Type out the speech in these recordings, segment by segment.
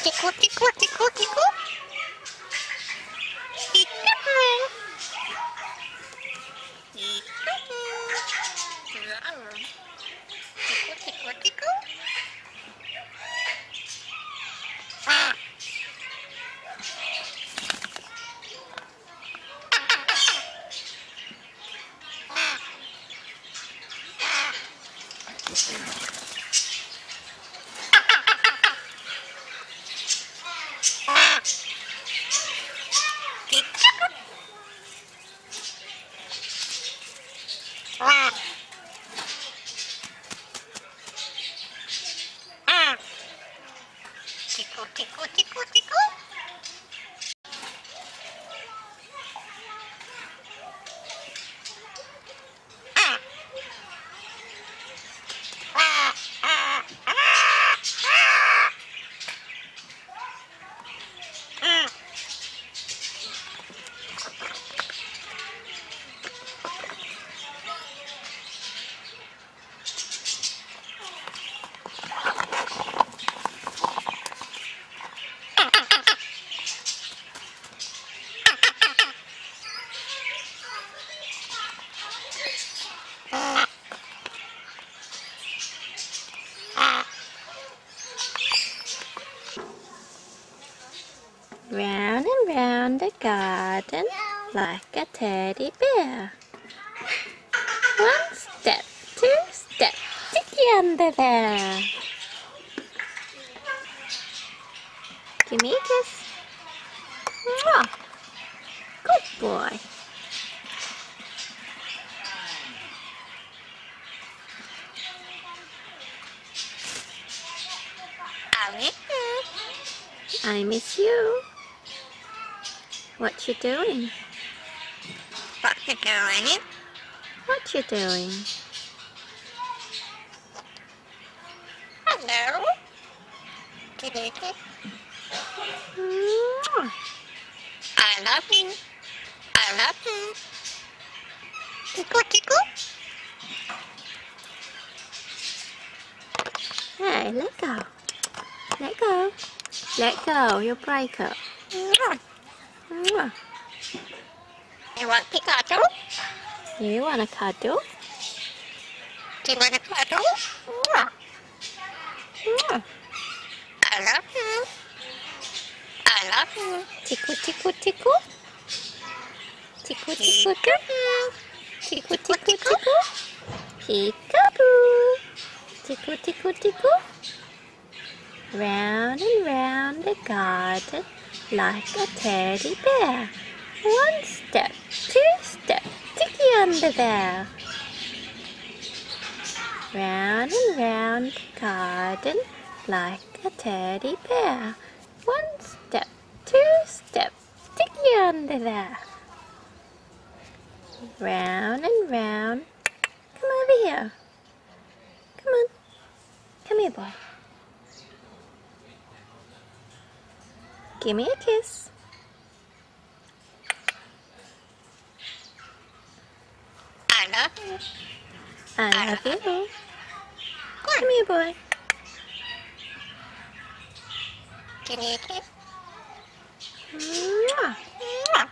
Tickle, tickle, tickle, tickle, tickle, tickle. Tickle. Tickle, tickle, tickle. Ah. Tickle. Ah. Ah. Tickle, tickle, tickle, tickle. Ah. Ah, ah, ah, ah. Ah. Round and round the garden like a teddy bear. One step, two step, sticky under there. Give me a kiss. Mwah. Good boy. I miss you. What you doing? What you doing? What you doing? Hello? Kitty. I love you. I love you. Tickle, tickle. Hey, let go. Let go. Let go. You'll break it. Mwah. Mwah. You want Pikachu? You want a cuddle? Do you want a cuddle? Mwah. Mwah. I love you. I love you. Tickle, tickle, tickle. Tickle, tickle, tickle. Tickle, tickle, tickle. Peekaboo. Tickle, tickle, tickle. Round and round the garden like a teddy bear. One step, two step, sticky under there. Round and round the garden like a teddy bear. One step, two step, sticky under there. Round and round. Come over here. Come on. Come here, boy. Give me a kiss. I love you. I love you. Come here, boy. Can you kiss? Mwah. Mwah.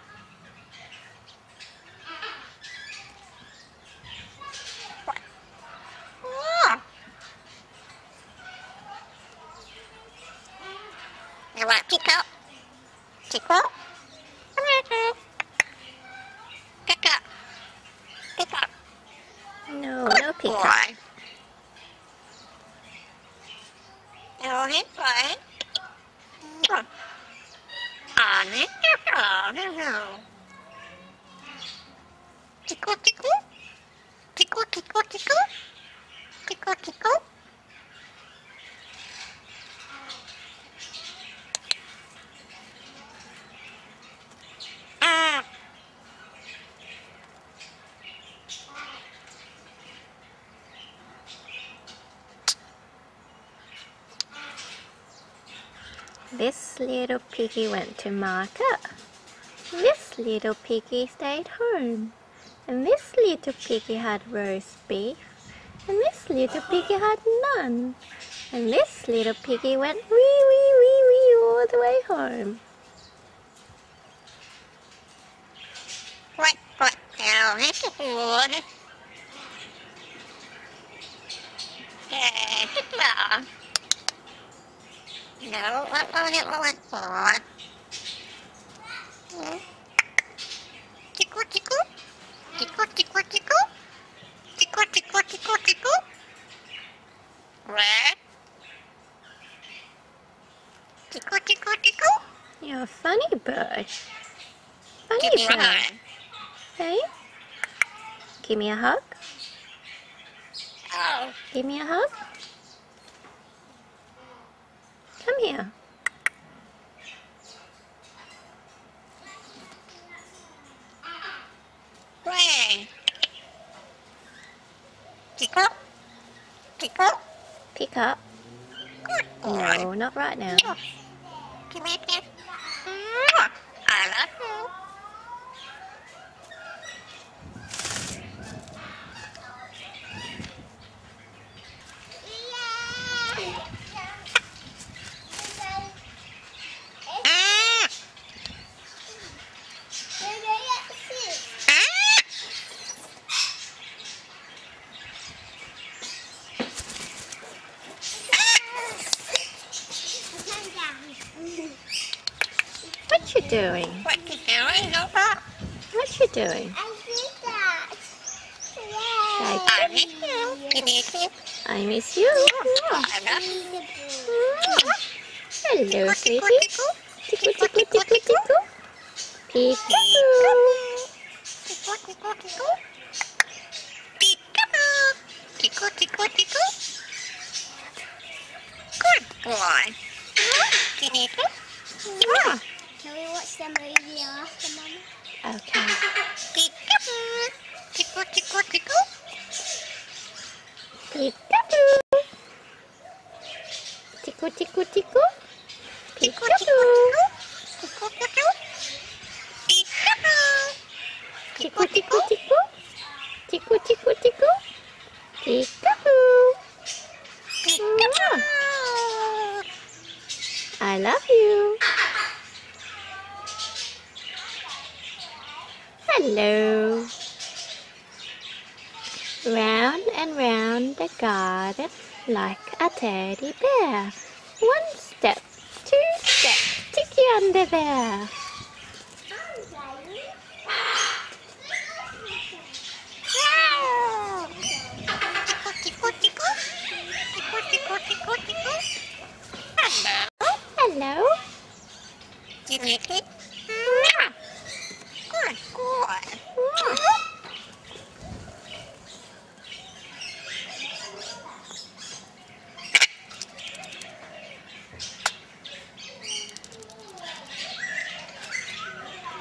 Mwah. You want Pico? Pick up. Pick up. No, oh, no Good peacock. boy. Oh, hit boy. On it. Oh, no, no. Mm-hmm. Tickle, tickle. Tickle, tickle, tickle. Tickle, tickle. This little piggy went to market. This little piggy stayed home. And this little piggy had roast beef. And this little piggy had none. And this little piggy went wee wee wee wee all the way home. What, what, now. Eh, no. What was it was for? Hmm? Tickle, tickle. Tickle, tickle, tickle. Tickle, tickle, tickle, tickle. Red. Tickle, tickle, tickle. You're a funny bird. Funny Give me bird. Hey? Give me a hug. Oh, Give me a hug. Come here. Tickle. Tickle. Pick up. Pick up. No, not right now. Give me a kiss. Mwah. I love you. Ah. Ah. What you doing? What you doing, Nova? What you doing? I miss you. Give me a. I miss you. I love you. Hello, sweetie. Tickle, Tickle, tickle, tickle, tickle. Peekaboo. tickle, tickle, tickle. Peekaboo. Tickle, tickle, tickle. Good boy. Give me Can we watch the movie after, Mummy? Okay. Peekaboo. Tickle, tickle, tickle. Peekaboo. Tickle, tickle, tickle. Tickle, tickle, Peekaboo. tickle. Tickle, tickle. Peekaboo. Tickle, tickle, tickle. Tickle, tickle, tickle. Peekaboo. Peekaboo. I love you. Hello. Round and round the garden like a teddy bear. One step, two step, ticky under there. Hello. Hello. You like it? Mwah. Good boy.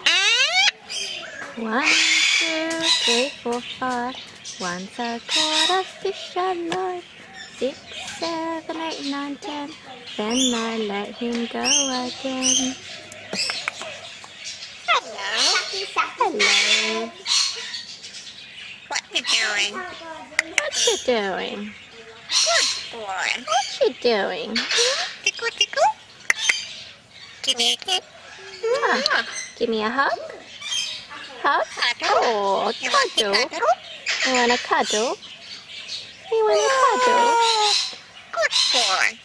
Ah. One, two, three, four, five. Once I caught a fish alive. Six, seven, eight, nine, ten. Then I let him go again. Hello. Hello. What you doing? What you doing? Good boy. What you doing? Tickle, tickle. Give me a kiss. Mwah. Give me a hug. Hug. Cuddle. Oh, You want to cuddle. cuddle? You wanna cuddle? You wanna cuddle? Good boy.